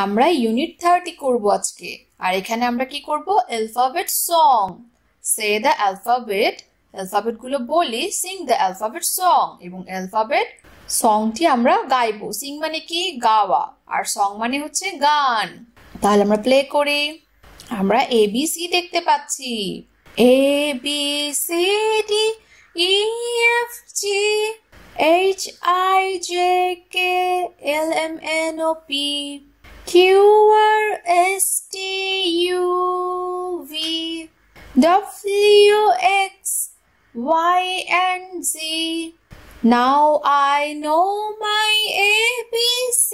আমরা unit thirty করব আজকে। আর এখানে আমরা কি করব? Alphabet song say the alphabet অ্যালফাবেটগুলো বলি সিং দ্য অ্যালফাবেট সং এবং অ্যালফাবেট সংটি আমরা গাইবো। সিং মানে কি? গাওয়া। আর সং মানে হচ্ছে গান। তাহলে আমরা প্লে করি। আমরা এ বি সি দেখতে পাচ্ছি। A B C D E F G H I J K L M N O P R S T U V W X Y and Z Now I know my ABC.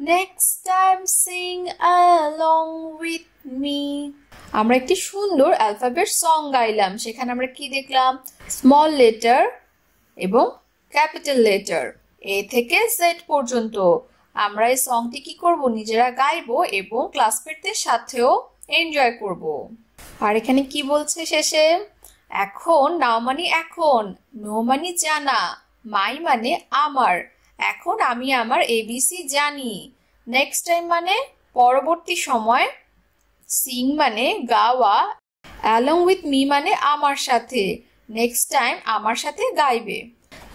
Next time sing along with me. আমরা একটি সুন্দর alphabet song গাইলাম। সেখানে আমরা কি দেখলাম? Small letter এবং capital letter A থেকে Z পর্যন্ত। আমরা এই সংটি কি করব? নিজেরা গাইবো এবং ক্লাসমেটদের সাথেও এনজয় করব। আর এখানে কি বলছে শেষে? এখন নাও মানে এখন, নো মানে জানা, মাই মানে আমার, এখন আমি আমার এবিসি জানি। নেক্সট টাইম মানে পরবর্তী সময় সিং মানে গাওয়া অ্যালং উইথ মি মানে আমার সাথে নেক্সট টাইম আমার সাথে গাইবে।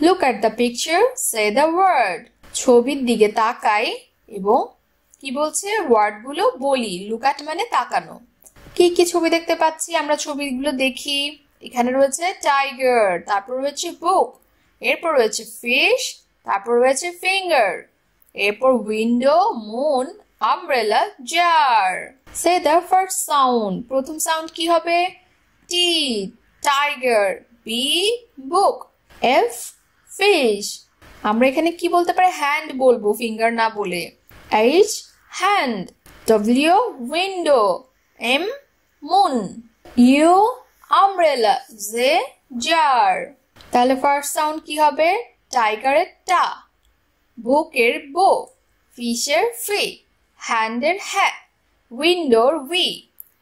Look at the picture say the word ছবির দিকে তাকাই এবং কি বলছে? ওয়ার্ডগুলো বলি লুক অ্যাট মানে তাকানো। কি কি ছবি দেখতে পাচ্ছি? আমরা ছবিগুলো দেখি। এখানে রয়েছে টাইগার তারপর রয়েছে বুক এরপর রয়েছে ফিশ তারপর রয়েছে ফিঙ্গার এরপর window moon umbrella jar say the first sound প্রথম সাউন্ড কি হবে? T tiger B book F fish আমরা এখানে কি বলতে পারি? হ্যান্ড বলব ফিঙ্গার না বলে। H hand W window M moon U umbrella J jar তাহলে ফার্স্ট সাউন্ড কি হবে? টাইগারের টা। বুকের বো ফিশের ফি হ্যান্ডের হ্যা. উইন্ডোর উই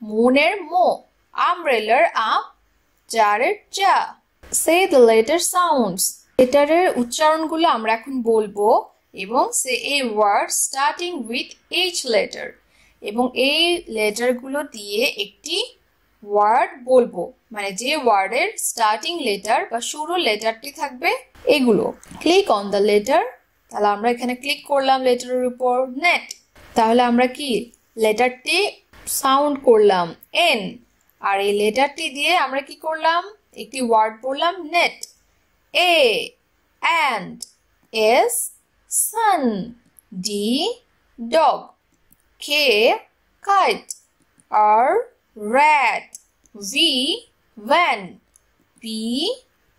মুনের মো আমব্রেলার আম জারের চা সে দ্য লেটার সাউন্ডস লেটারের উচ্চারণগুলো আমরা এখন বলব এবং say a word starting with H letter এবং এই লেটারগুলো দিয়ে একটি ওয়ার্ড বলব। মানে যে ওয়ার্ডের স্টার্টিং লেটার বা শুরুর লেটারটি থাকবে, এগুলো। ক্লিক অন দ্য লেটার তাহলে আমরা এখানে ক্লিক করলাম লেটারের উপর নেট তাহলে আমরা কি? লেটারটি সাউন্ড করলাম এন আর এই লেটারটি দিয়ে আমরা কি করলাম? একটি ওয়ার্ড বললাম net A and S sun D dog K kite R rat. V, van. P,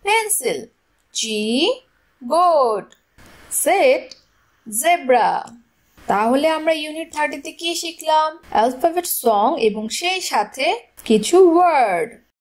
pencil. G goat Z zebra. তাহলে আমরা ইউনিট থার্টিতে কি শিখলাম? অ্যালফাবেট সং এবং সেই সাথে কিছু ওয়ার্ড